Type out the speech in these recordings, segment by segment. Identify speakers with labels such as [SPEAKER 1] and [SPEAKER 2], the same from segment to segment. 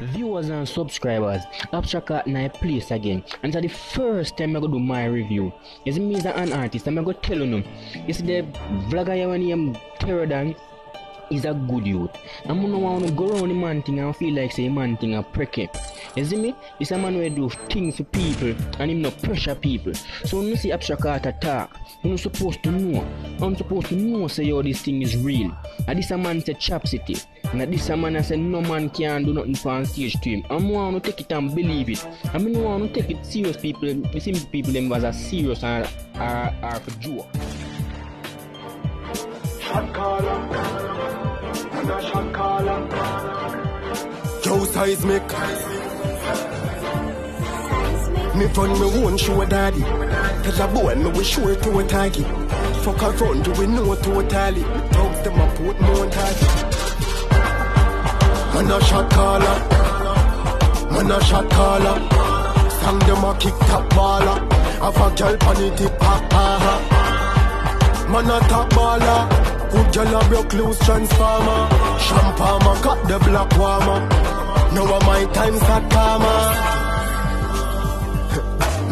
[SPEAKER 1] viewers and subscribers, Abstraka na a place again. And it's the first time I go do my review. It's me as an artist, I'm to tell you. You see the vlogger when I'm TerroDon is a good youth. I'm gonna wanna go around the man thing and feel like say man thing a pricky. You see me? It's a man who do things for people and him not pressure people. So when you see abstract attack, you're not supposed to know. I'm supposed to know say yo this thing is real. And this a man say chap city. And this a man I say no man can do nothing for stage to him. I'm want to take it and believe it. I mean want to take it serious people. The same people them was a serious and are, are for joke.
[SPEAKER 2] A shot seismic. Me run me own show daddy. Tell a boy me we sure to a taggy. Fuck around do we know totally. Me thugs them a put more taggy. Man a shot caller. Man a shot caller. Sang them a kick top baller. Have a girl pan it tip ha. Man a top baller. Good girl a broke loose transformer. Champama cut the black warmer. Now a my time start karma.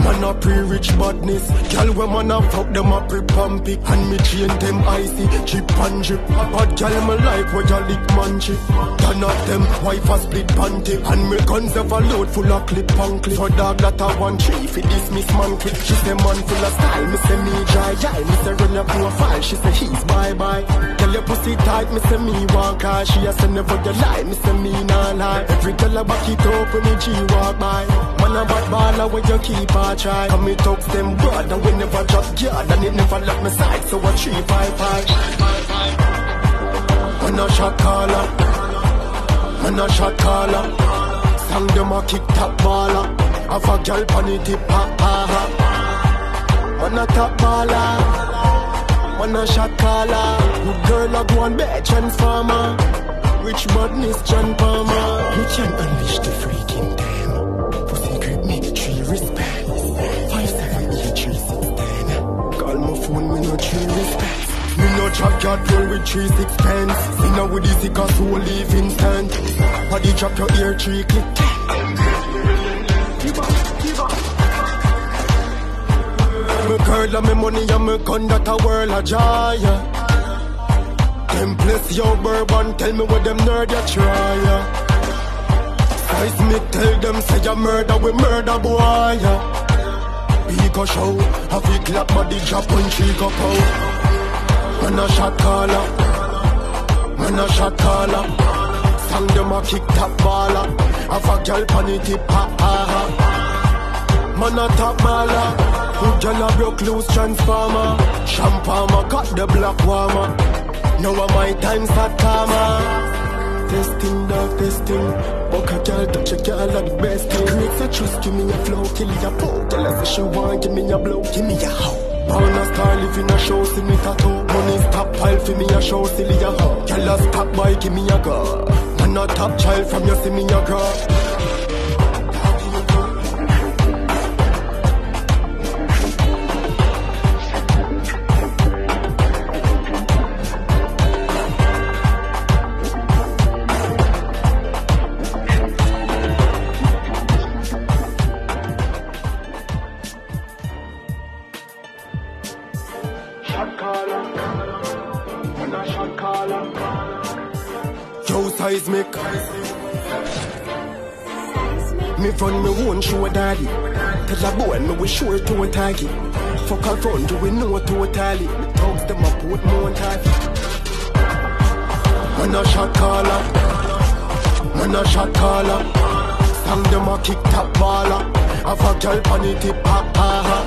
[SPEAKER 2] Man a pre-rich badness. Girl when man a fuck them a pre-pump it. And me chain them icy Chip and drip. Bad girl me like what you lick man chip. Turn up them wife a split panty. And me guns have a load full of clip and clip. So dog that a one tree Fi dismiss man quick She say man full of style Me say me dry dry Me say run your profile She say he's bye bye Girl your pussy tight Me say me walk her She a say never you lie Me say me nah lie. Every girl a back it up when the G walk by. Man a bad baller when you keep her try. Come me talk them broad and we never drop yard And it never left me side So a three five five Man a shot caller. Man a shot caller. Sang them a kick top baller. Have a girl pan it tip ha ha ha. Man a top baller. Man a shot caller. Good girl a go and bed transformer. Rich badness John Palmer Me can unleash the freaking dam trap roll with three six pence Me no with the sick as who live instant Body drop your ear three click Me girl and me money and me gun that a world a joy. Them place your bourbon, tell me what them nerd you try. Yeah. Seismic tell them say you murder, we murder boy. A show, have we clap body drop when she go out. Man a shot caller, man a shot caller. Sang them a kick top baller, have a girl pan it tip ha. Man a top baller, good girl a broke loose transformer. Champama cut the black warmer. Now a my time start karma Testing dog testing Buck a girl touch a girl at the best thing Makes a trust give me a flow Kill a poke Tell say she want give me a blow Give me a hoe Pound a star live in a show see me tattoo. Money stop pile for me a show silly a hoe Girl a stop by give me a girl Man a top child from you see me a girl a. Joe seismic. Me run me own show daddy. Tell a boy me we sure to a taggy. Fuck around do we know totally. Me thugs them a put more taggy. Man a shot caller, man a shot caller. Sang them a kick top baller. Have a girl pan it tip ha ha ha.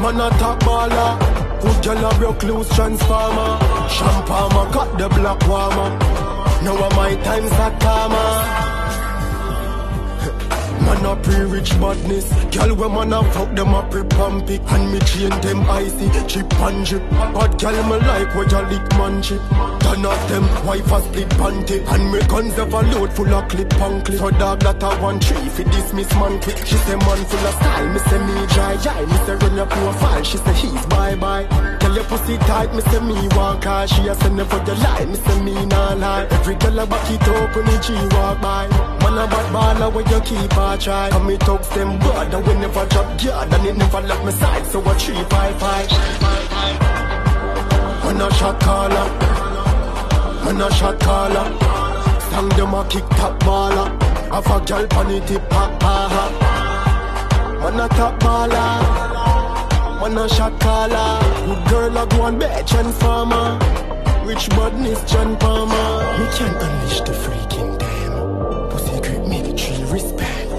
[SPEAKER 2] Man a top baller Good girl a broke loose transformer. Champama cut the black warmer. Now my time start karma Man a pre-rich badness. Girl when man a fuck them a pre-pump it. And me chain them icy Chip and drip. Bad girl me like what you lick man chip. Turn off them wife a split panty. And me guns a load full of clip and clip. So dog that a one tree Fi dismiss man quick. She say man full of style. Me say me dry dry Me say run your profile. She say he's bye bye your pussy tight Me say me walk her She a say never you lie Me say me nah lie Every girl a back it up when the G walk by Man a bad baller when you keep a try. And me talks them bad and we never drop guard and it never left me side. So a three five five. Man a shot caller, man a shot caller. Sang them a kick top baller. Have a gal pon it tip ha ha ha. Man a top baller, man a shot caller. Good girl a go and bitch and farmer. Rich badness John Palmer. Me can't unleash the freaking damn. Pussy grip me the tree respect.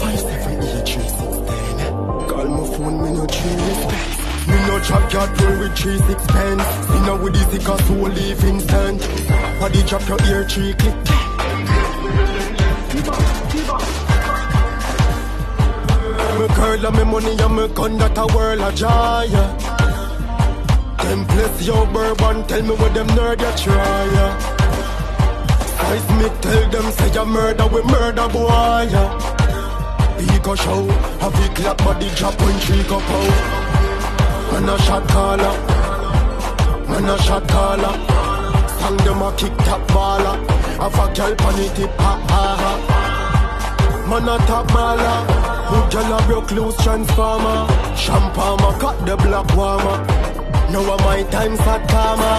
[SPEAKER 2] Five seven eight three six ten. Call my phone me no tree respect. Me no drop yard roll with three six pence. Me no with the sick soul live instant. Body drop your ear tree click. Me and me money and me gun that a world a joy. Them place your bourbon, tell me what them nerd ya try. Yeah. Seismic tell them say you murder, we murder boy. A show, a big clap body drop when tree go out. Man a shot caller, man a shot caller. Sang them a kick top baller. Have a girl pon it tip ha ha ha. Man a top baller. Good girl a broke loose transformer. Champagne cut the block warmer. Now a my time start karma.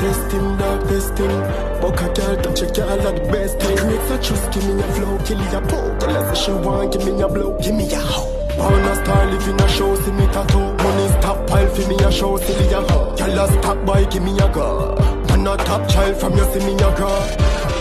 [SPEAKER 2] Testing dog testing. Buck a girl touch a girl at the best thing. Creates a give me a flow, kill ya poke. Tell her she want, give me a blow, give me a hoe. Born a star, live in a show, see me tattoo. Money stop pile for me a show, silly a hoe. Girl a stop by, give me a girl. Man a top child from you, see me a girl.